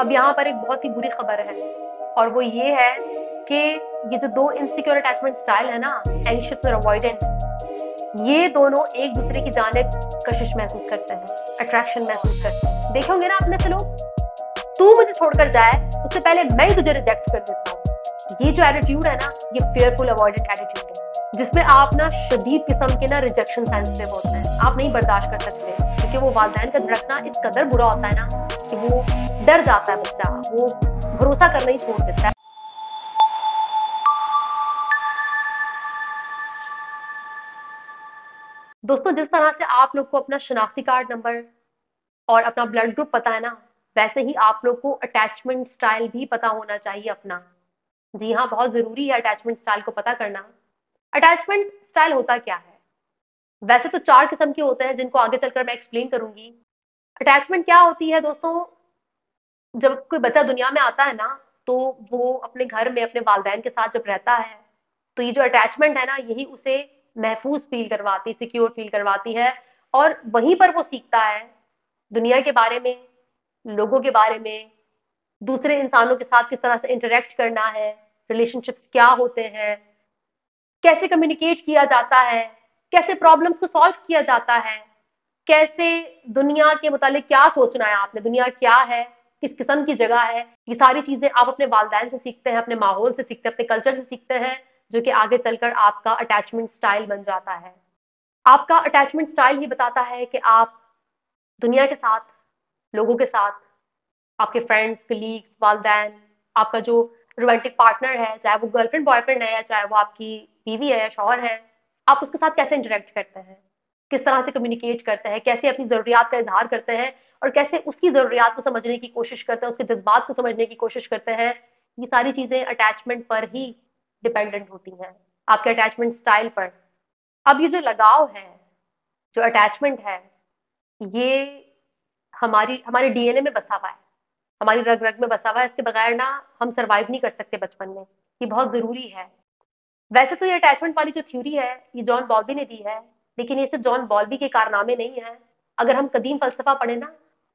अब यहाँ पर एक बहुत ही बुरी खबर है। और वो ये है कि ये जो दो इनसिक्योर अटैचमेंट स्टाइल है ना एंशियस और अवॉइडेंट ये दोनों एक दूसरे की जाने कशिश महसूस करते हैं अट्रैक्शन महसूस करते हैं। देखे होंगे ना आपने से लोग तू मुझे छोड़कर जाए, उससे पहले मैं तुझे रिजेक्ट कर देता हूँ। ये जो एटीट्यूड है ना, ये फेयरफुल अवॉइडेंट एटीट्यूड है, जिसमें आप ना शदीद किस्म के ना रिजेक्शन सेंसिटिव होते हैं। आप नहीं बर्दाश्त कर सकते, क्योंकि वो वालदेन का धड़कना इस कदर बुरा होता है ना कि वो डर जाता है बच्चा। वो भरोसा करना ही छोड़ देता है। दोस्तों, जिस तरह से आप लोग को अपना शनाख्ती कार्ड नंबर और अपना ब्लड ग्रुप पता है ना, वैसे ही आप लोग को अटैचमेंट स्टाइल भी पता होना चाहिए अपना। जी हाँ बहुत ज़रूरी है अटैचमेंट स्टाइल को पता करना। अटैचमेंट स्टाइल होता क्या है? वैसे तो चार किस्म के होते हैं जिनको आगे चलकर मैं एक्सप्लेन करूँगी। अटैचमेंट क्या होती है दोस्तों? जब कोई बच्चा दुनिया में आता है ना तो वो अपने घर में, अपने वालदेन के साथ जब रहता है तो ये जो अटैचमेंट है ना, यही उसे महफूज फील करवाती सिक्योर फील करवाती है। और वहीं पर वो सीखता है, दुनिया के बारे में, लोगों के बारे में, दूसरे इंसानों के साथ किस तरह से इंटरेक्ट करना है रिलेशनशिप क्या होते हैं, कैसे कम्युनिकेट किया जाता है, कैसे प्रॉब्लम्स को सॉल्व किया जाता है कैसे दुनिया के मुतालिक क्या सोचना है आपने? दुनिया क्या है? किस किस्म की जगह है? ये सारी चीज़ें आप अपने वालदेन से सीखते हैं, अपने माहौल से सीखते हैं, अपने कल्चर से सीखते हैं, जो कि आगे चलकर आपका अटैचमेंट स्टाइल बन जाता है। आपका अटैचमेंट स्टाइल ही बताता है कि आप दुनिया के साथ, लोगों के साथ, आपके फ्रेंड्स कलीग्स वालदेन, आपका जो रोमांटिक पार्टनर है, चाहे वो गर्लफ्रेंड बॉयफ्रेंड है या चाहे वो आपकी बीवी है या शोहर है, आप उसके साथ कैसे इंटरेक्ट करते हैं? किस तरह से कम्युनिकेट करते हैं, कैसे अपनी ज़रूरियात का इजहार करते हैं और कैसे उसकी ज़रूरियात को समझने की कोशिश करते हैं, उसके जज्बात को समझने की कोशिश करते हैं, ये सारी चीज़ें अटैचमेंट पर ही डिपेंडेंट होती हैं, आपके अटैचमेंट स्टाइल पर। अब ये जो लगाव है, जो अटैचमेंट है, ये हमारी, हमारे डीएनए में बसा हुआ है, हमारी रग रग में बसा हुआ है, इसके बगैर ना हम सर्वाइव नहीं कर सकते बचपन में, ये बहुत ज़रूरी है। वैसे तो ये अटैचमेंट वाली जो थ्योरी है, ये जॉन बॉबी ने दी है लेकिन ये सिर्फ़ जॉन बॉल्बी के कारनामे नहीं है। अगर हम कदीम फलसफा पढ़े ना,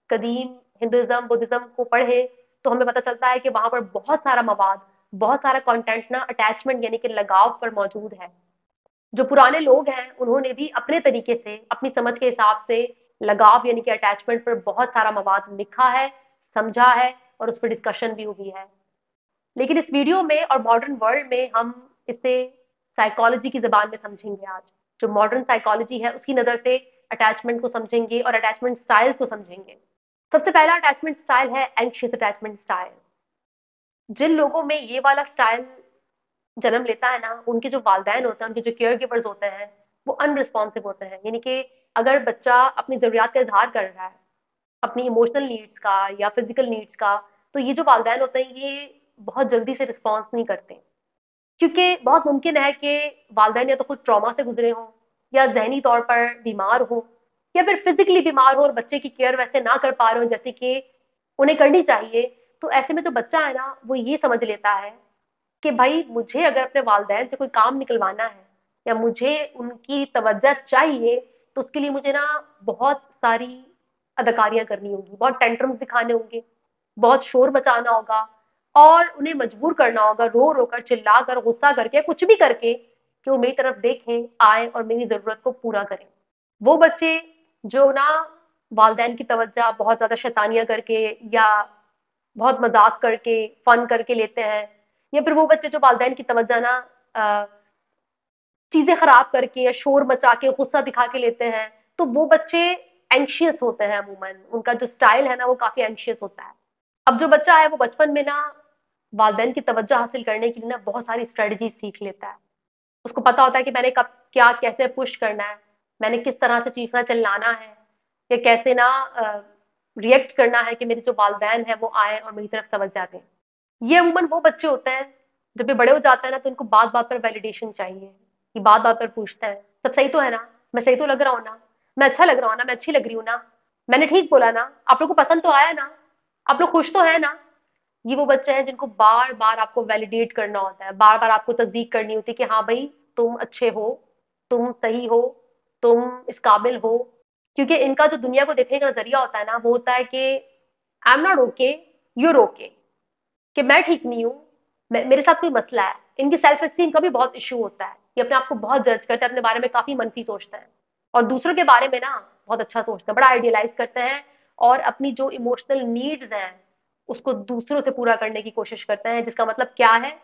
कदीम हिंदुज़म बुद्धिज़्म को पढ़े तो हमें पता चलता है कि वहाँ पर बहुत सारा मवाद, बहुत सारा कंटेंट ना अटैचमेंट यानी कि लगाव पर मौजूद है। जो पुराने लोग हैं, उन्होंने भी अपने तरीके से, अपनी समझ के हिसाब से लगाव यानी कि अटैचमेंट पर बहुत सारा मवाद लिखा है, समझा है और उस पर डिस्कशन भी हुई है। लेकिन इस वीडियो में और मॉडर्न वर्ल्ड में हम इसे साइकोलॉजी की जबान में समझेंगे आज। जो मॉडर्न साइकोलॉजी है, उसकी नज़र से अटैचमेंट को समझेंगे और अटैचमेंट स्टाइल्स को समझेंगे। सबसे पहला अटैचमेंट स्टाइल है एंशियस अटैचमेंट स्टाइल जिन लोगों में ये वाला स्टाइल जन्म लेता है ना, उनके जो वालदेन होते हैं, उनके जो केयर गिवर्स होते हैं, वो अनरिस्पॉन्सिव होते हैं। यानी कि अगर बच्चा अपनी ज़रूरियात का इजहार कर रहा है, अपनी इमोशनल नीड्स का या फ़िज़िकल नीड्स का तो ये जो वालदेन होते हैं, ये बहुत जल्दी से रिस्पॉन्स नहीं करते। क्योंकि बहुत मुमकिन है कि वालदेन या तो खुद ट्रॉमा से गुजरे हों या जहनी तौर पर बीमार हो या फिर फिजिकली बीमार हो और बच्चे की केयर वैसे ना कर पा रहे हो, जैसे कि उन्हें करनी चाहिए। तो ऐसे में जो बच्चा है ना, वो ये समझ लेता है कि भाई, मुझे अगर अपने वालदेन से कोई काम निकलवाना है या मुझे उनकी तवज्जा चाहिए तो उसके लिए मुझे ना बहुत सारी अदाकारियाँ करनी होगी, बहुत टेंट्रम्स दिखाने होंगे, बहुत शोर मचाना होगा। और उन्हें मजबूर करना होगा, रो रो कर चिल्ला कर, गुस्सा करके, कुछ भी करके कि वो मेरी तरफ़ देखें, आए और मेरी ज़रूरत को पूरा करें। वो बच्चे जो ना वालदेन की तवज्जा बहुत ज़्यादा शैतानियाँ करके या बहुत मज़ाक करके, फन करके लेते हैं, या फिर वो बच्चे जो वालदेन की तवज्जा ना चीज़ें ख़राब करके या शोर मचा के गुस्सा दिखा के लेते हैं तो वो बच्चे एंशियस होते हैं अमूमन। उनका जो स्टाइल है ना, वो काफ़ी एंशियस होता है। अब जो बच्चा है, वो बचपन में ना वालदेन की तवज्जो हासिल करने के लिए ना बहुत सारी स्ट्रेटजी सीख लेता है। उसको पता होता है कि मैंने कब क्या, कैसे पुश करना है, मैंने किस तरह से चीखना चिल्लाना है, या कैसे ना रिएक्ट करना है कि मेरे जो वालदेन है वो आए और मेरी तरफ़ तवज्जा दें। ये अमूमन वो बच्चे होते हैं, जब ये बड़े हो जाते हैं ना तो इनको बात बात पर वैलिडेशन चाहिए, कि बात बात पर पूछते हैं, सब सही तो है ना? मैं सही तो लग रहा हूँ ना? मैं अच्छा लग रहा हूँ ना? मैं अच्छी लग रही हूँ ना? मैंने ठीक बोला ना? आप लोग को पसंद तो आया ना? आप लोग खुश तो है ना? ये वो बच्चे हैं जिनको बार बार आपको वैलिडेट करना होता है। बार बार आपको तस्दीक करनी होती है कि हाँ भाई, तुम अच्छे हो, तुम सही हो, तुम इस काबिल हो। क्योंकि इनका जो दुनिया को देखने का नज़रिया होता है ना, वो होता है कि I am not okay you're okay कि मैं ठीक नहीं हूँ मेरे साथ कोई मसला है। इनकी सेल्फ एस्टीम का भी बहुत इश्यू होता है। ये अपने आप को बहुत जज करते हैं, अपने बारे में काफ़ी मनफी सोचते हैं। और दूसरों के बारे में ना, बहुत अच्छा सोचते हैं, बड़ा आइडियलाइज करते हैं और अपनी जो इमोशनल नीड्स हैं उसको दूसरों से पूरा करने की कोशिश करते हैं, जिसका मतलब क्या है?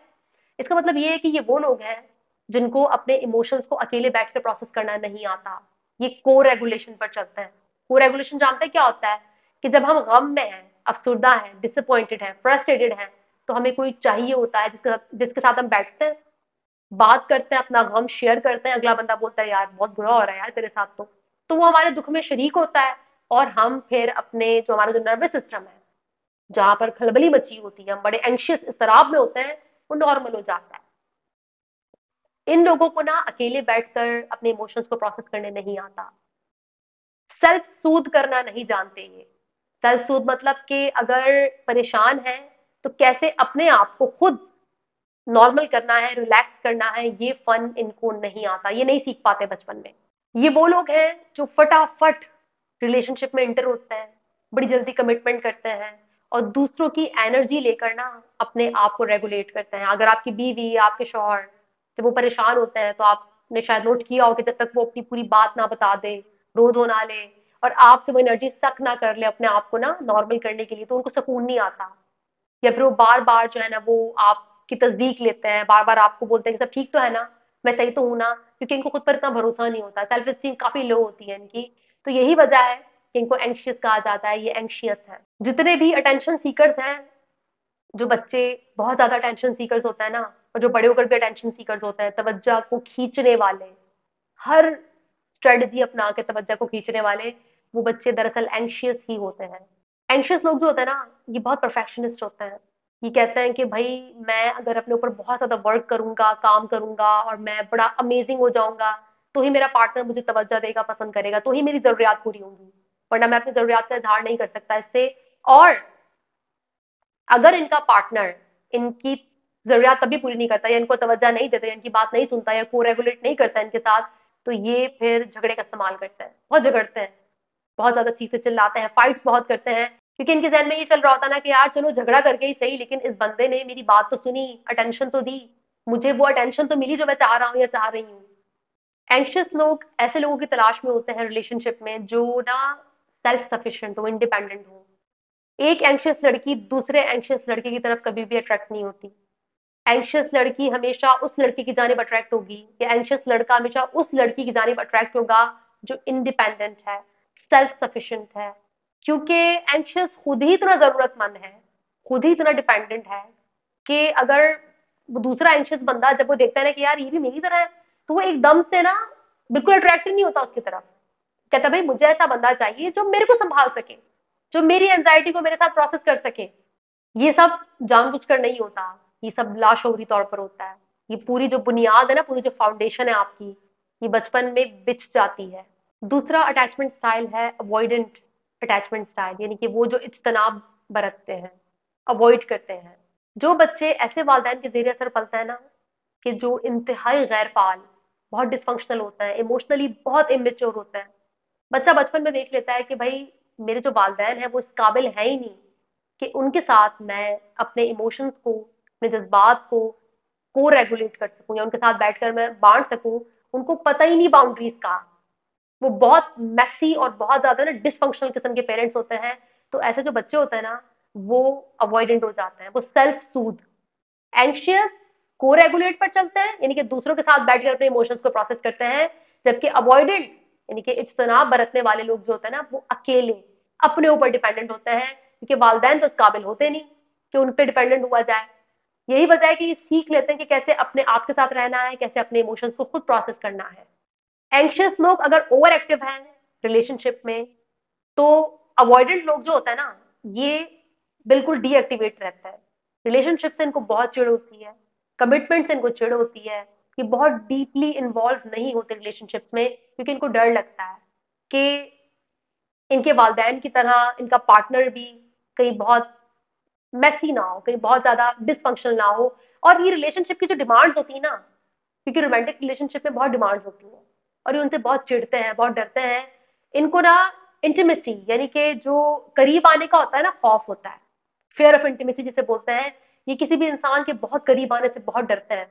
इसका मतलब ये है कि ये वो लोग हैं, जिनको अपने इमोशंस को अकेले बैठ कर प्रोसेस करना नहीं आता। ये को रेगुलेशन पर चलते हैं। को रेगुलेशन जानते हैं क्या होता है? कि जब हम गम में हैं, अफसुरदा हैं डिसअपॉइंटेड हैं फ्रस्ट्रेटेड हैं तो हमें कोई चाहिए होता है जिसके साथ जिसके साथ हम बैठते हैं, बात करते हैं, अपना गम शेयर करते हैं, अगला बंदा बोलता है, यार, बहुत बुरा हो रहा है यार तेरे साथ तो। तो वो हमारे दुख में शरीक होता है और हम फिर अपने जो हमारा जो नर्वस सिस्टम है जहाँ पर खलबली मची होती है, हम बड़े एंशियस इसराब में होते हैं, वो नॉर्मल हो जाता है। इन लोगों को ना अकेले बैठकर अपने इमोशंस को प्रोसेस करने नहीं आता। सेल्फ सूद करना नहीं जानते ये। सेल्फ सूद मतलब कि अगर परेशान है तो कैसे अपने आप को खुद नॉर्मल करना है रिलैक्स करना है, ये फन इनको नहीं आता, ये नहीं सीख पाते बचपन में। ये वो लोग हैं जो फटाफट रिलेशनशिप में इंटर होते हैं, बड़ी जल्दी कमिटमेंट करते हैं और दूसरों की एनर्जी लेकर ना अपने आप को रेगुलेट करते हैं। अगर आपकी बीवी, आपके शोहर जब वो परेशान होते हैं तो आपने शायद नोट किया हो कि जब तक वो अपनी पूरी बात ना बता दे, रो धो ना ले और आपसे वो एनर्जी सक ना कर ले अपने आप को ना नॉर्मल करने के लिए तो उनको सुकून नहीं आता। या फिर वो बार बार जो है ना वो आपकी तस्दीक लेते हैं बार बार आपको बोलते हैं कि सब ठीक तो है ना, मैं सही तो हूँ ना, क्योंकि इनको खुद पर इतना भरोसा नहीं होता। सेल्फ स्टीम काफ़ी लो होती है इनकी। तो यही वजह है कि इनको एंशियस कहा जाता है, ये एंशियस है। जितने भी अटेंशन सीकर्स हैं, जो बच्चे, बहुत ज़्यादा अटेंशन सीकर्स होते हैं ना, और जो बड़े होकर भी अटेंशन सीकर्स होते हैं, तवज्जा को खींचने वाले, हर स्ट्रेटजी अपना के तवज्जा को खींचने वाले, वो बच्चे दरअसल एंशियस ही होते हैं। एंशियस लोग जो होते हैं ना, ये बहुत परफेक्शनिस्ट होते हैं। ये कहते हैं कि भाई, मैं अगर अपने ऊपर बहुत ज़्यादा वर्क करूँगा, काम करूँगा, और मैं बड़ा अमेजिंग हो जाऊँगा तो ही मेरा पार्टनर मुझे तवज्जा देगा, पसंद करेगा तो ही मेरी जरूरियात पूरी होंगी। वरना मैं अपनी जरूरियात का इजहार नहीं कर सकता इससे। और अगर इनका पार्टनर इनकी जरूरियात तभी पूरी नहीं करता या इनको तवज्जा नहीं देता या इनकी बात नहीं सुनता या को रेगुलेट नहीं करता इनके साथ तो ये फिर झगड़े का इस्तेमाल करते हैं। बहुत झगड़ते हैं। बहुत ज़्यादा चीज़ें चिल्लाते हैं फाइट्स बहुत करते हैं। क्योंकि इनके जहन में ये चल रहा होता ना कि यार चलो झगड़ा करके ही सही, लेकिन इस बंदे ने मेरी बात तो सुनी अटेंशन तो दी। मुझे वो अटेंशन तो मिली जो मैं चाह रहा हूँ या चाह रही हूँ। एंशियस लोग, ऐसे लोगों की तलाश में होते हैं रिलेशनशिप में जो ना सेल्फ सफिशियंट हो इंडिपेंडेंट हो। एक एंशियस लड़की दूसरे एंशियस लड़के की तरफ़ कभी भी अट्रैक्ट नहीं होती। एंशियस लड़की हमेशा उस लड़की की जानब अट्रैक्ट होगी या एंशियस लड़का हमेशा उस लड़की की जानब अट्रैक्ट होगा जो इंडिपेंडेंट है सेल्फ सफिशियंट है। क्योंकि एंशियस खुद ही इतना जरूरतमंद है, खुद ही इतना डिपेंडेंट है कि अगर दूसरा एंशियस बंदा जब वो देखता है ना कि यार ये भी मेरी तरह है तो वो एकदम से ना बिल्कुल अट्रैक्ट नहीं होता उसकी तरफ़। कहता भाई मुझे ऐसा बंदा चाहिए जो मेरे को संभाल सके, जो मेरी एंजाइटी को मेरे साथ प्रोसेस कर सके। ये सब जानबूझकर नहीं होता। ये सब लाशौरी तौर पर होता है। ये पूरी जो बुनियाद है ना, पूरी जो फाउंडेशन है आपकी, ये बचपन में बिछ जाती है। दूसरा अटैचमेंट स्टाइल है अवॉइडेंट अटैचमेंट स्टाइल यानी कि वो जो इज्तनाब बरतते हैं अवॉइड करते हैं। जो बच्चे ऐसे वालदेन के जेर असर पलते हैं ना, कि जो इंतहाई गैर फाल बहुत डिसफंक्शनल होता है इमोशनली बहुत इमेच्योर होते है। बच्चा बचपन में देख लेता है कि भाई, मेरे जो वालदेन है, वो इस काबिल है ही नहीं कि उनके साथ मैं अपने इमोशंस को, अपने जज्बात को को रेगुलेट कर सकूँ या उनके साथ बैठकर मैं बांट सकूँ। उनको पता ही नहीं बाउंड्रीज का। वो बहुत मैसी और बहुत ज़्यादा ना डिसफंक्शनल किस्म के पेरेंट्स होते हैं। तो ऐसे जो बच्चे होते हैं ना, वो अवॉइडेंट हो जाते हैं। वो सेल्फ सूद एंशियस को रेगुलेट पर चलते हैं, यानी कि दूसरों के साथ बैठकर अपने इमोशंस को प्रोसेस करते हैं। जबकि अवॉइडेंट यानी कि इज्तनाब बरतने वाले लोग जो होते हैं ना, वो अकेले अपने ऊपर डिपेंडेंट होते हैं, क्योंकि वालदेन तो इस काबिल होते नहीं कि उन पर डिपेंडेंट हुआ जाए। यही वजह है कि ये सीख लेते हैं कि कैसे अपने आप के साथ रहना है, कैसे अपने इमोशंस को खुद प्रोसेस करना है। एंशियस लोग अगर ओवर एक्टिव हैं रिलेशनशिप में तो अवॉइडेंट लोग जो होता है ना, ये बिल्कुल डीएक्टिवेट रहता है। रिलेशनशिप से इनको बहुत चिड़ होती है कमिटमेंट से इनको चिड़ होती है कि बहुत डीपली इन्वॉल्व नहीं होते रिलेशनशिप्स में, क्योंकि इनको डर लगता है कि इनके वालदेन की तरह इनका पार्टनर भी कहीं बहुत मैसी ना हो, कहीं बहुत ज़्यादा डिसफंक्शनल ना हो। और ये रिलेशनशिप की जो डिमांड्स होती है ना, क्योंकि रोमांटिक रिलेशनशिप में बहुत डिमांड्स होती हैं और ये उनसे बहुत चिढ़ते हैं, बहुत डरते हैं। इनको ना इंटीमेसी यानी कि जो करीब आने का होता है ना खौफ होता है। फेयर ऑफ़ इंटीमेसी जिसे बोलते हैं, ये किसी भी इंसान के बहुत करीब आने से बहुत डरते हैं।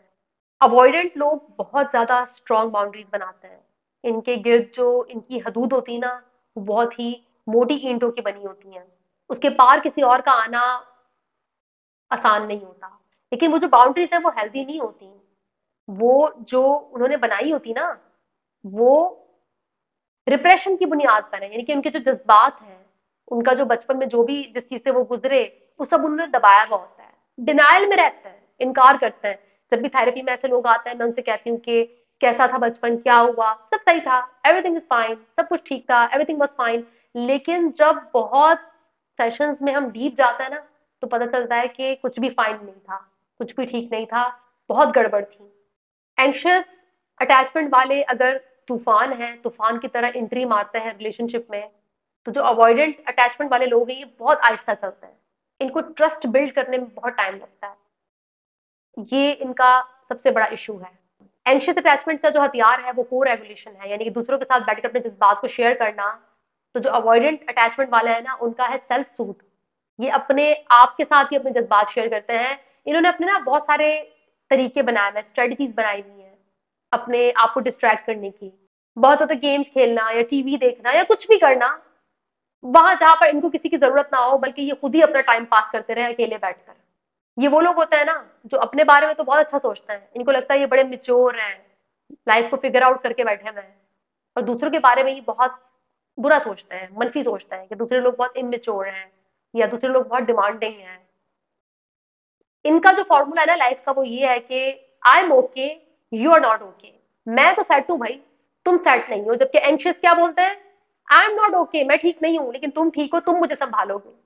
अवॉइडेंट लोग बहुत ज़्यादा स्ट्रॉन्ग बाउंड्रीज बनाते हैं। इनके गिर्द जो इनकी हदूद होती है ना, वो बहुत ही मोटी ईंटों की बनी होती हैं। उसके पार किसी और का आना आसान नहीं होता। लेकिन वो जो बाउंड्रीज है, वो हेल्दी नहीं होती। वो जो उन्होंने बनाई होती ना, वो रिप्रेशन की बुनियाद पर है। यानी कि उनके जो जज्बात हैं, उनका जो बचपन में जो भी जिस चीज़ से वो गुजरे, वो सब उन्होंने दबाया हुआ होता है। डिनाइल में रहते हैं, इनकार करते हैं। जब भी थेरेपी में ऐसे लोग आते हैं, मैं उनसे कहती हूँ कि कैसा था बचपन, क्या हुआ? सब सही था एवरीथिंग इज़ फाइन सब कुछ ठीक था एवरीथिंग वॉज़ फाइन लेकिन जब बहुत सेशंस में हम डीप जाते हैं ना तो पता चलता है कि कुछ भी फाइन नहीं था, कुछ भी ठीक नहीं था, बहुत गड़बड़ थी. एंशियस अटैचमेंट वाले अगर तूफ़ान है, तूफ़ान की तरह एंट्री मारते हैं रिलेशनशिप में तो जो अवॉइडेंट अटैचमेंट वाले लोग हैं, ये बहुत आहिस्ता चलते हैं. इनको ट्रस्ट बिल्ड करने में बहुत टाइम लगता है. ये इनका सबसे बड़ा इशू है। एंशियस अटैचमेंट का जो हथियार है, वो को रेगुलेशन है। यानी कि दूसरों के साथ बैठकर अपने जज्बात को शेयर करना तो जो अवॉइडेंट अटैचमेंट वाले हैं ना, उनका है सेल्फ सूट ये अपने आप के साथ ही अपने जज्बात शेयर करते हैं, इन्होंने अपने ना बहुत सारे तरीके बनाए हैं स्ट्रेटजीज बनाई हुई हैं अपने आप को डिस्ट्रैक्ट करने की। बहुत ज़्यादा गेम्स खेलना या टीवी देखना या कुछ भी करना, वहाँ जहाँ पर इनको किसी की ज़रूरत ना हो, बल्कि ये खुद ही अपना टाइम पास करते रहे, अकेले बैठकर। ये वो लोग होते हैं ना, जो अपने बारे में तो बहुत अच्छा सोचते हैं। इनको लगता है ये बड़े मिच्योर हैं लाइफ को फिगर आउट करके बैठे हुए हैं। और दूसरों के बारे में ये बहुत बुरा सोचते हैं, मनफी सोचते हैं कि दूसरे लोग बहुत इमेच्योर हैं, या दूसरे लोग बहुत डिमांडिंग हैं। इनका जो फॉर्मूला है ना लाइफ का वो ये है कि I am okay you are not okay मैं तो सेट हूँ भाई, तुम सेट नहीं हो। जबकि एंशियस क्या बोलते हैं? आई एम नॉट ओके मैं ठीक नहीं हूँ, लेकिन तुम ठीक हो, तुम मुझे संभालोगे।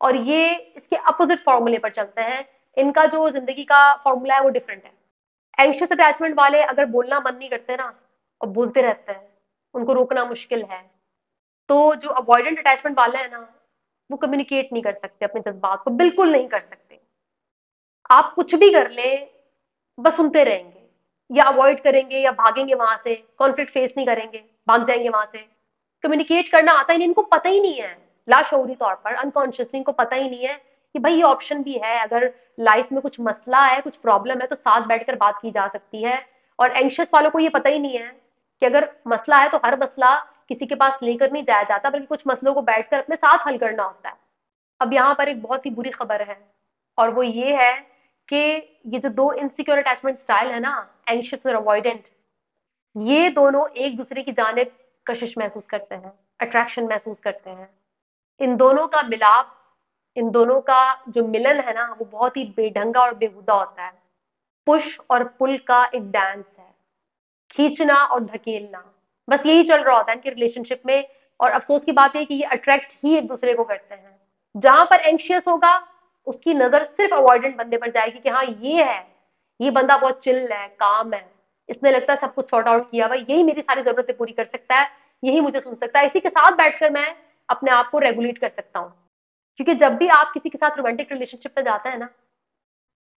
और ये इसके अपोजिट फॉर्मूले पर चलते हैं। इनका जो ज़िंदगी का फॉर्मूला है वो डिफरेंट है। एंशियस अटैचमेंट वाले अगर बोलना मन नहीं करते ना, और बोलते रहते हैं, उनको रोकना मुश्किल है तो जो अवॉइडेंट अटैचमेंट वाले हैं ना, वो कम्युनिकेट नहीं कर सकते अपने जज्बात को, बिल्कुल नहीं कर सकते। आप कुछ भी कर लें, बस सुनते रहेंगे। या अवॉइड करेंगे, या भागेंगे वहाँ से कॉन्फ्लिक्ट फेस नहीं करेंगे, भाग जाएँगे वहाँ से। कम्युनिकेट करना आता ही नहीं, इनको पता ही नहीं है। लाशौरी तौर पर अनकॉन्शियसली इनको पता ही नहीं है कि भाई ये ऑप्शन भी है, अगर लाइफ में कुछ मसला है, कुछ प्रॉब्लम है तो साथ बैठकर बात की जा सकती है। और एंशियस वालों को ये पता ही नहीं है कि अगर मसला है तो हर मसला किसी के पास लेकर नहीं जाया जाता, बल्कि कुछ मसलों को बैठकर अपने साथ हल करना होता है। अब यहाँ पर एक बहुत ही बुरी खबर है, और वो ये है कि ये जो दो इनसिक्योर अटैचमेंट स्टाइल है ना एंशियस और अवॉइडेंट ये दोनों एक दूसरे की जानब कशिश महसूस करते हैं अट्रैक्शन महसूस करते हैं। इन दोनों का मिलाप इन दोनों का जो मिलन है ना, वो बहुत ही बेढंगा और बेहुदा होता है। पुश और पुल का एक डांस है। खींचना और धकेलना। बस यही चल रहा होता है इनके रिलेशनशिप में और अफसोस की बात है कि ये अट्रैक्ट ही एक दूसरे को करते हैं। जहाँ पर एंशियस होगा, उसकी नज़र सिर्फ़ अवॉइडेंट बंदे पर जाएगी कि हाँ ये है। ये बंदा बहुत चिल है काम है। इसने लगता है सब कुछ सॉर्ट आउट किया। भाई, यही मेरी सारी जरूरतें पूरी कर सकता है। यही मुझे सुन सकता है। इसी के साथ बैठकर मैं अपने आप को रेगुलेट कर सकता हूँ। क्योंकि जब भी आप किसी के साथ रोमांटिक रिलेशनशिप में जाते हैं ना,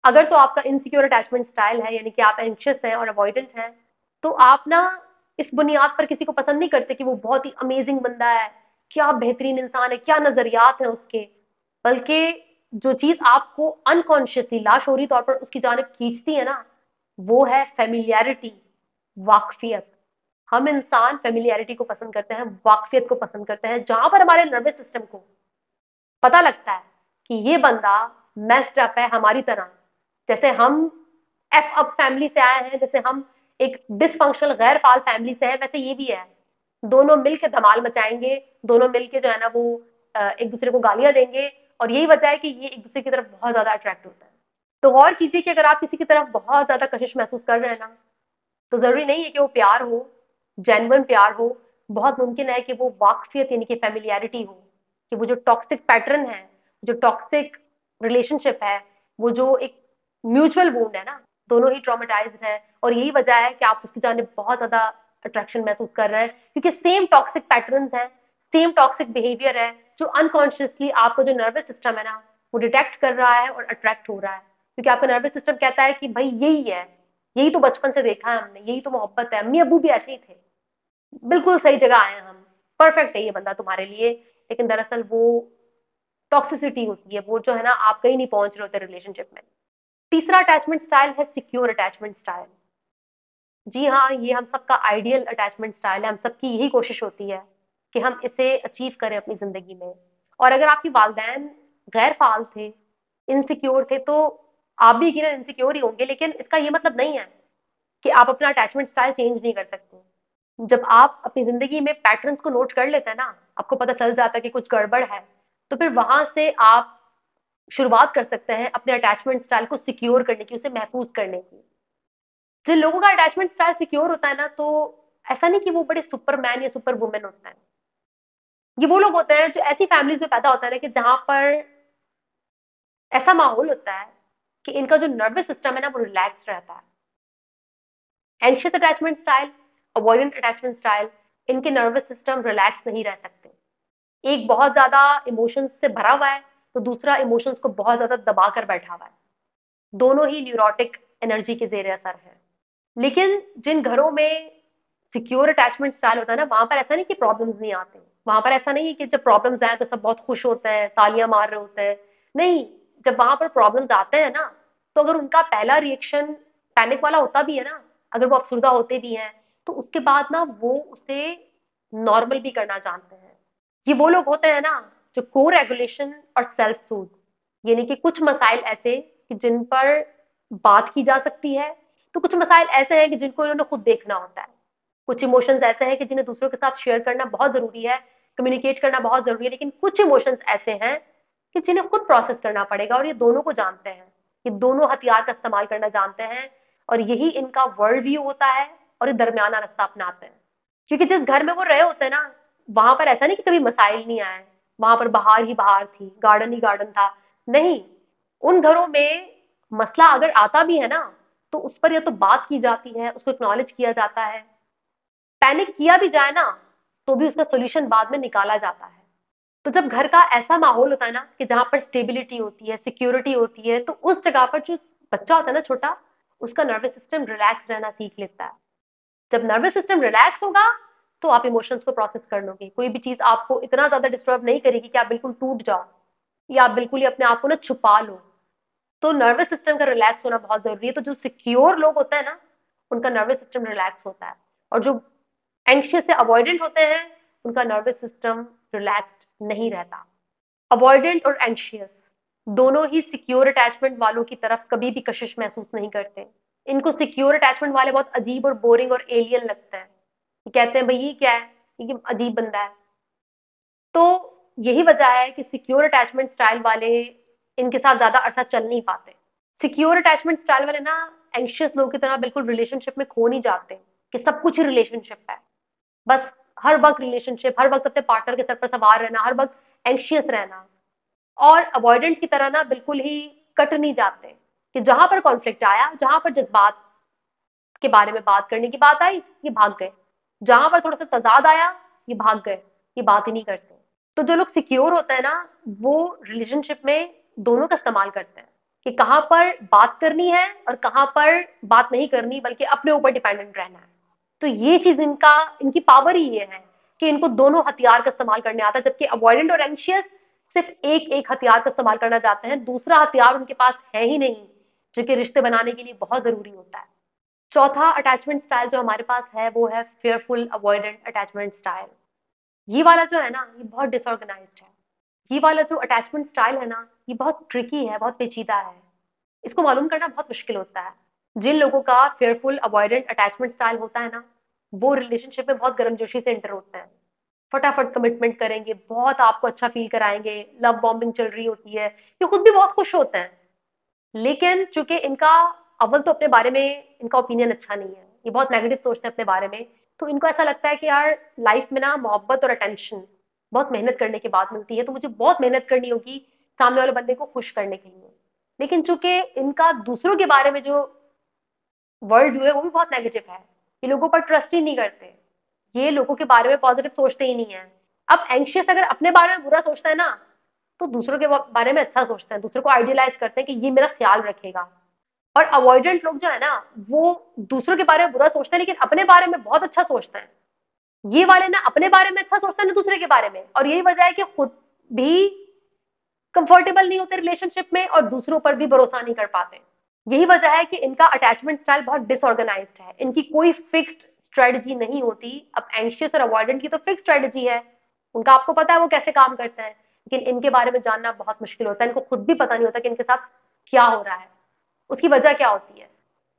अगर तो आपका इनसिक्योर अटैचमेंट स्टाइल है, यानी कि आप एंशियस हैं और अवॉइडेंट हैं तो आप ना इस बुनियाद पर किसी को पसंद नहीं करते कि वो बहुत ही अमेजिंग बंदा है, क्या बेहतरीन इंसान है, क्या नजरियात है उसके। बल्कि जो चीज़ आपको अनकॉन्शियसली लाशोरी तौर पर उसकी जानब खींचती है ना, वो है फेमिलियरिटी वाकफियत। हम इंसान फेमिलियरिटी को पसंद करते हैं, वाकफियत को पसंद करते हैं, जहाँ पर हमारे नर्वस सिस्टम को पता लगता है कि ये बंदा मेस्ड अप है हमारी तरह। जैसे हम एफ़ अप फैमिली से आए हैं, जैसे हम एक डिसफंक्शनल गैर फाल फैमिली से है, वैसे ये भी है। दोनों मिलके धमाल मचाएँगे, दोनों मिलके जो है ना वो एक दूसरे को गालियाँ देंगे और यही वजह है कि ये एक दूसरे की तरफ़ बहुत ज़्यादा अट्रैक्ट होता है। तो गौर कीजिए कि अगर आप किसी की तरफ़ बहुत ज़्यादा कशिश महसूस कर रहे हैं ना तो ज़रूरी नहीं है कि वो प्यार हो जेनवन प्यार हो, बहुत मुमकिन है कि वो वाकफियत यानी कि फेमिलियरिटी हो। कि वो जो टॉक्सिक पैटर्न है, जो टॉक्सिक रिलेशनशिप है, वो जो एक म्यूचुअल वूंड है ना, दोनों ही ट्रामेटाइज है और यही वजह है कि आप उसकी जाने बहुत ज़्यादा अट्रैक्शन महसूस कर रहे हैं। क्योंकि सेम टॉक्सिक पैटर्न है सेम टॉक्सिक बिहेवियर है, जो अनकॉन्शियसली आपका जो नर्वस सिस्टम है ना, वो डिटेक्ट कर रहा है और अट्रैक्ट हो रहा है। क्योंकि आपका नर्वस सिस्टम कहता है कि भाई यही है, यही तो बचपन से देखा है हमने, यही तो मोहब्बत है, अम्मी अबू भी ऐसे ही थे। बिल्कुल सही जगह आए हम परफेक्ट है ये बंदा तुम्हारे लिए। लेकिन दरअसल वो टॉक्सिसिटी होती है, वो जो है ना आप कहीं नहीं पहुँच रहे होते रिलेशनशिप में। तीसरा अटैचमेंट स्टाइल है सिक्योर अटैचमेंट स्टाइल जी हाँ ये हम सबका आइडियल अटैचमेंट स्टाइल है, हम सबकी यही कोशिश होती है कि हम इसे अचीव करें अपनी ज़िंदगी में। और अगर आपकी वालदेन गैर फाल थे इनसिक्योर थे तो आप भी यकीन इनसिक्योर ही होंगे, लेकिन इसका ये मतलब नहीं है कि आप अपना अटैचमेंट स्टाइल चेंज नहीं कर सकते। जब आप अपनी ज़िंदगी में पैटर्न्स को नोट कर लेते हैं ना आपको पता चल जाता है कि कुछ गड़बड़ है तो फिर वहाँ से आप शुरुआत कर सकते हैं अपने अटैचमेंट स्टाइल को सिक्योर करने की, उसे महफूज करने की। जिन लोगों का अटैचमेंट स्टाइल सिक्योर होता है ना तो ऐसा नहीं कि वो बड़े सुपरमैन या सुपर वुमेन होते हैं। ये वो लोग होते हैं जो ऐसी फैमिलीज़ में पैदा होता है ना कि जहाँ पर ऐसा माहौल होता है कि इनका जो नर्वस सिस्टम है ना, वो रिलैक्स रहता है। Anxious attachment style avoidant attachment style इनके नर्वस सिस्टम रिलैक्स नहीं रह सकते। एक बहुत ज़्यादा इमोशंस से भरा हुआ है तो दूसरा इमोशंस को बहुत ज़्यादा दबा कर बैठा हुआ है। दोनों ही न्यूरोटिक एनर्जी के जेर असर है। लेकिन जिन घरों में सिक्योर अटैचमेंट स्टाइल होता है ना, वहाँ पर ऐसा नहीं कि प्रॉब्लम्स नहीं आते। वहाँ पर ऐसा नहीं है कि जब प्रॉब्लम्स आए तो सब बहुत खुश होते हैं, तालियाँ मार रहे होते हैं। नहीं, जब वहाँ पर प्रॉब्लम्स आते हैं ना तो अगर उनका पहला रिएक्शन पैनिक वाला होता भी है ना, अगर वो अफसुदा होते भी हैं तो उसके बाद ना वो उसे नॉर्मल भी करना जानते हैं। ये वो लोग होते हैं ना जो को रेगुलेशन और सेल्फ सूद यानी कि कुछ मसाइल ऐसे कि जिन पर बात की जा सकती है। तो कुछ मसाइल ऐसे हैं कि जिनको इन्होंने खुद देखना होता है। कुछ इमोशंस ऐसे हैं कि जिन्हें दूसरों के साथ शेयर करना बहुत ज़रूरी है कम्युनिकेट करना बहुत ज़रूरी है, लेकिन कुछ इमोशंस ऐसे हैं कि जिन्हें खुद प्रोसेस करना पड़ेगा और ये दोनों को जानते हैं। ये दोनों हथियार का इस्तेमाल करना जानते हैं और यही इनका वर्ल्ड व्यू होता है। और दरमियाना रास्ता अपनाते हैं। क्योंकि जिस घर में वो रहे होते हैं ना, वहाँ पर ऐसा नहीं कि कभी मसाइल नहीं आए। वहाँ पर बाहर ही बाहर थी गार्डन ही गार्डन था। नहीं, उन घरों में मसला अगर आता भी है ना तो उस पर या तो बात की जाती है, उसको एक्नॉलेज किया जाता है। पैनिक किया भी जाए ना तो भी उसका सोल्यूशन बाद में निकाला जाता है। तो जब घर का ऐसा माहौल होता है ना, कि जहाँ पर स्टेबिलिटी होती है सिक्योरिटी होती है तो उस जगह पर जो बच्चा होता है ना छोटा, उसका नर्वस सिस्टम रिलैक्स रहना सीख लेता है। जब नर्वस सिस्टम रिलैक्स होगा तो आप इमोशंस को प्रोसेस कर लोगे। कोई भी चीज़ आपको इतना ज़्यादा डिस्टर्ब नहीं करेगी कि आप बिल्कुल टूट जाओ, या आप बिल्कुल ही अपने आप को ना छुपा लो। तो नर्वस सिस्टम का रिलैक्स होना बहुत ज़रूरी है। तो जो सिक्योर लोग होते हैं ना, उनका नर्वस सिस्टम रिलैक्स होता है। और जो एंशियस से अवॉइडेंट होते हैं, उनका नर्वस सिस्टम रिलैक्स्ड नहीं रहता। अवॉइडेंट और एंशियस दोनों ही सिक्योर अटैचमेंट वालों की तरफ़ कभी भी कशिश महसूस नहीं करते। इनको सिक्योर अटैचमेंट वाले बहुत अजीब और बोरिंग और एलियन लगते हैं। कहते हैं, भाई, ये क्या है? ये अजीब बंदा है। तो यही वजह है कि सिक्योर अटैचमेंट स्टाइल वाले इनके साथ ज़्यादा अरसा चल नहीं पाते। सिक्योर अटैचमेंट स्टाइल वाले ना एंशियस लोगों की तरह बिल्कुल रिलेशनशिप में खो नहीं जाते कि सब कुछ रिलेशनशिप है। बस हर वक्त रिलेशनशिप हर वक्त अपने पार्टनर के सर पर सवार रहना, हर वक्त एंशियस रहना। और अवॉइडेंट की तरह ना बिल्कुल ही कट नहीं जाते। कि जहाँ पर कॉन्फ्लिक्ट आया, जहाँ पर जज्बात के बारे में बात करने की बात आई, ये भाग गए। जहाँ पर थोड़ा सा तजाद आया, ये भाग गए, ये बात ही नहीं करते। तो जो लोग सिक्योर होते हैं ना, वो रिलेशनशिप में दोनों का इस्तेमाल करते हैं कि कहाँ पर बात करनी है और कहाँ पर बात नहीं करनी, बल्कि अपने ऊपर डिपेंडेंट रहना है। तो ये चीज़ इनका, इनकी पावर ही ये है कि इनको दोनों हथियार का इस्तेमाल करने आता है, जबकि अवॉइडेंट और एंशियस सिर्फ़ एक एक हथियार का इस्तेमाल करना चाहते हैं, दूसरा हथियार उनके पास है ही नहीं। जो कि रिश्ते बनाने के लिए बहुत ज़रूरी होता है। चौथा अटैचमेंट स्टाइल जो हमारे पास है, वो है फेयरफुल अवॉइडेंट अटैचमेंट स्टाइल ये वाला जो है ना, ये बहुत डिसऑर्गेनाइज्ड है। ये वाला जो अटैचमेंट स्टाइल है ना, ये बहुत ट्रिकी है, बहुत पेचीदा है। इसको मालूम करना बहुत मुश्किल होता है। जिन लोगों का फेयरफुल अवॉइडेंट अटैचमेंट स्टाइल होता है ना, वो रिलेशनशिप में बहुत गर्मजोशी से एंटर होते हैं। फटाफट कमिटमेंट करेंगे, बहुत आपको अच्छा फील कराएँगे लव बॉम्बिंग चल रही होती है, ये खुद भी बहुत खुश होते हैं। लेकिन चूँकि इनका अव्वल तो अपने बारे में, इनका ओपिनियन अच्छा नहीं है, ये बहुत नेगेटिव सोचते हैं अपने बारे में तो इनको ऐसा लगता है कि यार लाइफ में ना मोहब्बत और अटेंशन बहुत मेहनत करने के बाद मिलती है तो मुझे बहुत मेहनत करनी होगी सामने वाले बंदे को खुश करने के लिए। लेकिन चूँकि इनका दूसरों के बारे में जो वर्ल्ड व्यू है, वो भी बहुत नेगेटिव है, ये लोगों पर ट्रस्ट ही नहीं करते, ये लोगों के बारे में पॉजिटिव सोचते ही नहीं है। अब एंशियस अगर अपने बारे में बुरा सोचता है ना तो दूसरों के बारे में अच्छा सोचते हैं, दूसरों को आइडियलाइज करते हैं कि ये मेरा ख्याल रखेगा। और अवॉइडेंट लोग जो है ना, वो दूसरों के बारे में बुरा सोचते हैं, लेकिन अपने बारे में बहुत अच्छा सोचते हैं। ये वाले ना, अपने बारे में अच्छा सोचते हैं ना दूसरे के बारे में। और यही वजह है कि खुद भी कंफर्टेबल नहीं होते रिलेशनशिप में और दूसरों पर भी भरोसा नहीं कर पाते। यही वजह है कि इनका अटैचमेंट स्टाइल बहुत डिसऑर्गेनाइज है। इनकी कोई फिक्स्ड स्ट्रेटजी नहीं होती। अब एंशियस और अवॉइडेंट की तो फिक्स स्ट्रेटजी है। उनका आपको पता है वो कैसे काम करते हैं। लेकिन इनके बारे में जानना बहुत मुश्किल होता है। इनको खुद भी पता नहीं होता कि इनके साथ क्या हो रहा है। उसकी वजह क्या होती है?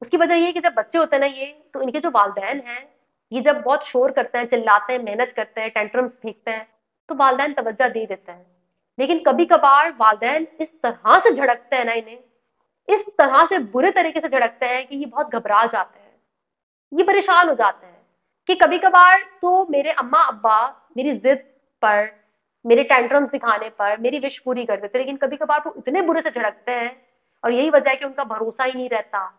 उसकी वजह ये कि जब बच्चे होते हैं ना ये तो इनके जो वालदेन हैं, ये जब बहुत शोर करते हैं, चिल्लाते हैं, मेहनत करते हैं टेंट्रम्स फेंकते हैं तो वालदेन तवज्जा दे देते हैं। लेकिन कभी कभार वालदेन इस तरह से झड़कते हैं ना इन्हें, इस तरह से बुरे तरीके से झड़कते हैं कि ये बहुत घबरा जाते हैं। ये परेशान हो जाते हैं कि कभी कभार तो मेरे अम्मा अब्बा मेरी जिद पर मेरे टेंट्रम दिखाने पर, मेरी विश पूरी कर देते, लेकिन कभी कभार वो इतने बुरे से झड़कते हैं और यही वजह है कि उनका भरोसा ही नहीं रहता।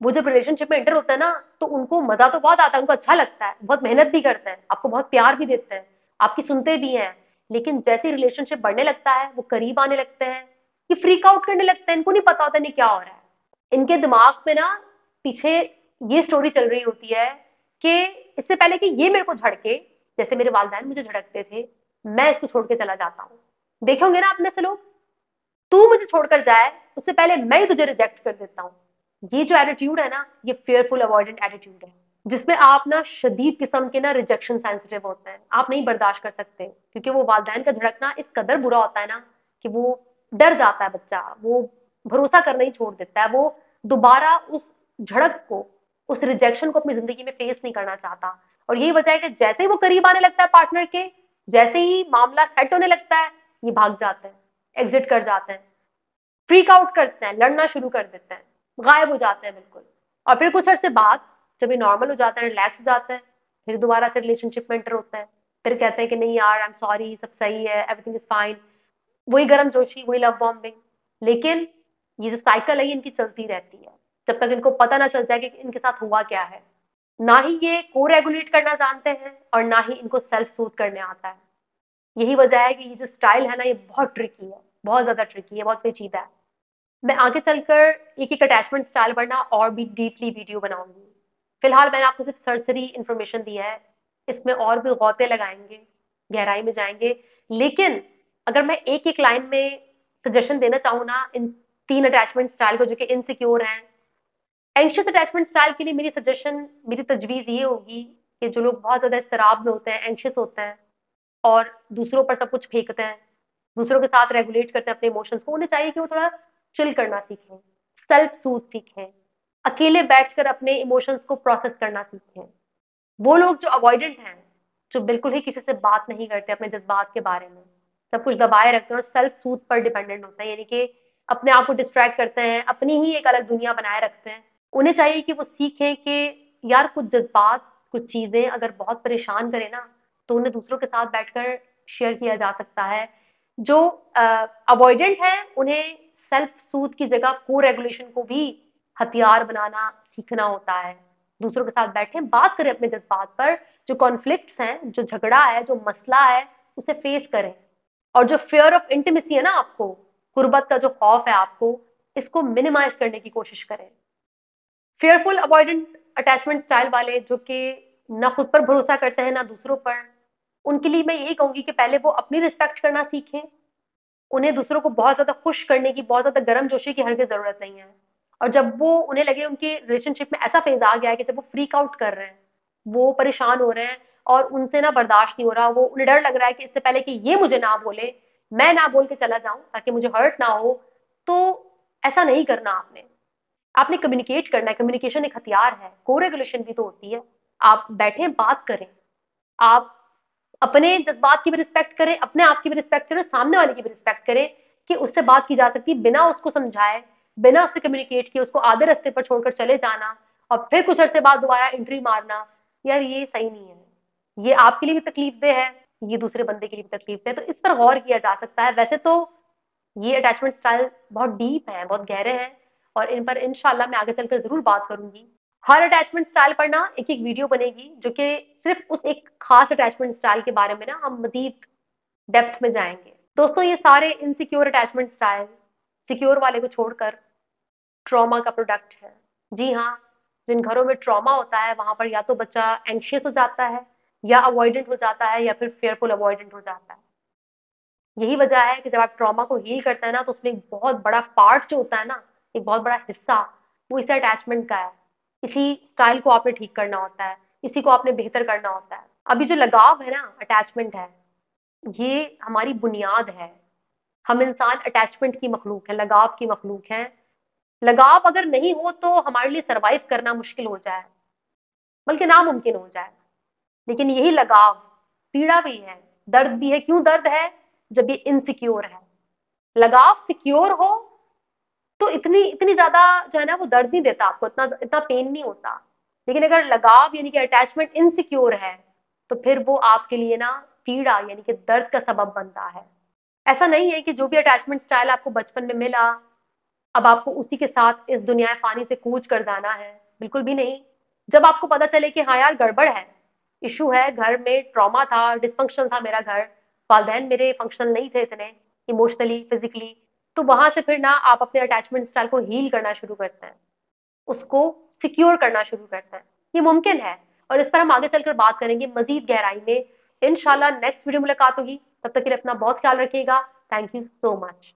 वो जब रिलेशनशिप में एंटर होता है ना तो उनको मज़ा तो बहुत आता है, उनको अच्छा लगता है, बहुत मेहनत भी करते हैं, आपको बहुत प्यार भी देते हैं, आपकी सुनते भी हैं, लेकिन जैसे रिलेशनशिप बढ़ने लगता है, वो करीब आने लगते हैं, ये फ्रीक आउट करने लगते हैं, इनको नहीं पता होता नहीं क्या हो रहा है। इनके दिमाग में ना, पीछे ये स्टोरी चल रही होती है कि इससे पहले कि ये मेरे को झड़के, जैसे मेरे वालदेन मुझे झड़कते थे मैं इसको छोड़ के चला जाता हूँ। देखे होंगे ना अपने से लोग? तू मुझे छोड़कर जाए, उससे पहले मैं ही तुझे रिजेक्ट कर देता हूँ। ये जो एटीट्यूड है ना, ये फेयरफुल अवॉइडेंट एटीट्यूड है, जिसमें आप ना शदीद किस्म के ना रिजेक्शन सेंसिटिव होते हैं। आप नहीं बर्दाश्त कर सकते, क्योंकि वो वालदेन का झड़कना इस कदर बुरा होता है ना, कि वो डर जाता है बच्चा, वो भरोसा करना ही छोड़ देता है, वो दोबारा उस झड़क को, उस रिजेक्शन को अपनी ज़िंदगी में फेस नहीं करना चाहता। और यही वजह है कि जैसे ही वो करीब आने लगता है पार्टनर के जैसे ही मामला सेट होने लगता है, ये भाग जाते हैं एग्जिट कर जाते हैं फ्रीक आउट करते हैं, लड़ना शुरू कर देते हैं, गायब हो जाते हैं बिल्कुल। और फिर कुछ अर्से बाद जब ये नॉर्मल हो जाता है रिलैक्स हो जाता है, फिर दोबारा से रिलेशनशिप में एंटर होता है, फिर कहते हैं कि नहीं यार आई एम सॉरी सब सही है एवरीथिंग इज़ फाइन वही गर्म जोशी, वही लव बॉम्बिंग लेकिन ये जो साइकिल है, ये इनकी चलती रहती है। जब तक इनको पता ना चल जाए कि इनके साथ हुआ क्या है। ना ही ये को रेगुलेट करना जानते हैं और ना ही इनको सेल्फ सूथ करने आता है। यही वजह है कि ये जो स्टाइल है ना, ये बहुत ट्रिकी है, बहुत ज़्यादा ट्रिकी है, बहुत पेचीदा है। मैं आगे चलकर एक एक अटैचमेंट स्टाइल पर ना और भी डीपली वीडियो बनाऊँगी। फ़िलहाल मैंने आपको सिर्फ़ सरसरी इन्फॉर्मेशन दी है। इसमें और भी गौते लगाएँगे, गहराई में जाएँगे। लेकिन अगर मैं एक एक लाइन में सजेशन देना चाहूँ ना, इन तीन अटैचमेंट स्टाइल को जो कि इनसिक्योर हैं एंशियस अटैचमेंट स्टाइल के लिए मेरी सजेशन मेरी तजवीज़ ये होगी कि जो लोग बहुत ज़्यादा शराब में होते हैं एंशियस होते हैं और दूसरों पर सब कुछ फेंकते हैं, दूसरों के साथ रेगुलेट करते हैं अपने इमोशंस को, उन्हें चाहिए कि वो थोड़ा चिल करना सीखें सेल्फ सूथ सीखें, अकेले बैठकर अपने इमोशंस को प्रोसेस करना सीखें। वो लोग जो अवॉइडेंट हैं, जो बिल्कुल ही किसी से बात नहीं करते अपने जज्बात के बारे में, सब कुछ दबाए रखते हैं और सेल्फ सूथ पर डिपेंडेंट होते हैं, यानी कि अपने आप को डिस्ट्रैक्ट करते हैं, अपनी ही एक अलग दुनिया बनाए रखते हैं उन्हें चाहिए कि वो सीखें कि यार कुछ जज्बात कुछ चीज़ें अगर बहुत परेशान करें ना तो उन्हें दूसरों के साथ बैठकर शेयर किया जा सकता है। जो अवॉइडेंट uh, है उन्हें सेल्फ सूद की जगह को रेगुलेशन को भी हथियार बनाना सीखना होता है। दूसरों के साथ बैठे बात करें अपने जज्बात पर। जो कॉन्फ्लिक्ट्स हैं जो झगड़ा है जो मसला है उसे फेस करें। और जो फेयर ऑफ़ इंटीमेसी है ना आपको गुर्बत का जो खौफ है आपको इसको मिनिमाइज करने की कोशिश करें। फेयरफुल अवॉइडेंट अटैचमेंट स्टाइल वाले जो कि ना खुद पर भरोसा करते हैं, ना दूसरों पर, उनके लिए मैं यही कहूँगी कि पहले वो अपनी रिस्पेक्ट करना सीखें। उन्हें दूसरों को बहुत ज़्यादा खुश करने की, बहुत ज़्यादा गर्म जोशी की हर की ज़रूरत नहीं है। और जब वो उन्हें लगे उनके रिलेशनशिप में ऐसा फ़ेज़ आ गया है कि जब वो फ्रीक आउट कर रहे हैं, वो परेशान हो रहे हैं और उनसे ना बर्दाश्त नहीं हो रहा, वो उन्हें डर लग रहा है कि इससे पहले कि ये मुझे ना बोले, मैं ना बोल के चला जाऊँ, ताकि मुझे हर्ट ना हो तो ऐसा नहीं करना आपने। आपने कम्युनिकेट करना है कम्युनिकेशन एक हथियार है को रेगुलेशन भी तो होती है। आप बैठे, बात करें। आप अपने जज्बात की भी रिस्पेक्ट करें, अपने आप की भी रिस्पेक्ट करें, सामने वाले की भी रिस्पेक्ट करें कि उससे बात की जा सकती है, बिना उसको समझाए, बिना उससे कम्युनिकेट किए, उसको आधे रस्ते पर छोड़कर चले जाना और फिर कुछ अरसे बाद दोबारा एंट्री मारना, यार ये सही नहीं है। ये आपके लिए भी तकलीफ़ दे है, ये दूसरे बंदे के लिए भी तकलीफ़ दे तो इस पर गौर किया जा सकता है। वैसे तो ये अटैचमेंट स्टाइल बहुत डीप है, बहुत गहरे हैं। और इन पर इनशाला मैं आगे चलकर ज़रूर बात करूँगी। हर अटैचमेंट स्टाइल पर ना एक एक वीडियो बनेगी, जो कि सिर्फ़ उस एक खास अटैचमेंट स्टाइल के बारे में ना हम मजीद डेप्थ में जाएँगे। दोस्तों, ये सारे इनसिक्योर अटैचमेंट स्टाइल सिक्योर वाले को छोड़कर ट्रॉमा का प्रोडक्ट है। जी हाँ जिन घरों में ट्रॉमा होता है, वहाँ पर या तो बच्चा एंशियस हो जाता है, या अवॉइडेंट हो जाता है, या फिर फेयरफुल अवॉइडेंट हो जाता है। यही वजह है कि जब आप ट्रॉमा को हील करते हैं ना तो उसमें एक बहुत बड़ा पार्ट जो होता है ना एक बहुत बड़ा हिस्सा, वो इसे अटैचमेंट का है। इसी स्टाइल को आपने ठीक करना होता है, इसी को आपने बेहतर करना होता है। अभी जो लगाव है ना अटैचमेंट है, ये हमारी बुनियाद है। हम इंसान अटैचमेंट की मखलूक है, लगाव की मखलूक है। लगाव अगर नहीं हो तो हमारे लिए सरवाइव करना मुश्किल हो जाए, बल्कि नामुमकिन हो जाए। लेकिन यही लगाव, पीड़ा भी है, दर्द भी है। क्यों दर्द है? जब ये इनसिक्योर है। लगाव सिक्योर हो तो इतनी इतनी ज़्यादा जो है ना, वो दर्द नहीं देता आपको, इतना इतना पेन नहीं होता। लेकिन अगर लगाव यानी कि अटैचमेंट इनसिक्योर है तो फिर वो आपके लिए ना पीड़ा यानी कि दर्द का सबब बनता है। ऐसा नहीं है कि जो भी अटैचमेंट स्टाइल आपको बचपन में मिला, अब आपको उसी के साथ इस दुनिया फानी से कूच कर जाना है। बिल्कुल भी नहीं। जब आपको पता चले कि हाँ यार, गड़बड़ है इशू है, घर में ट्रॉमा था डिस्फंक्शन था मेरा घर, वालदेन मेरे फंक्शनल नहीं थे इतने इमोशनली फिजिकली तो वहाँ से फिर ना आप अपने अटैचमेंट स्टाइल को हील करना शुरू करते हैं। उसको सिक्योर करना शुरू करते हैं। ये मुमकिन है। और इस पर हम आगे चलकर बात करेंगे मजीद गहराई में। इनशाला नेक्स्ट वीडियो मुलाकात होगी। तब तक के लिए अपना बहुत ख्याल रखिएगा। Thank you so much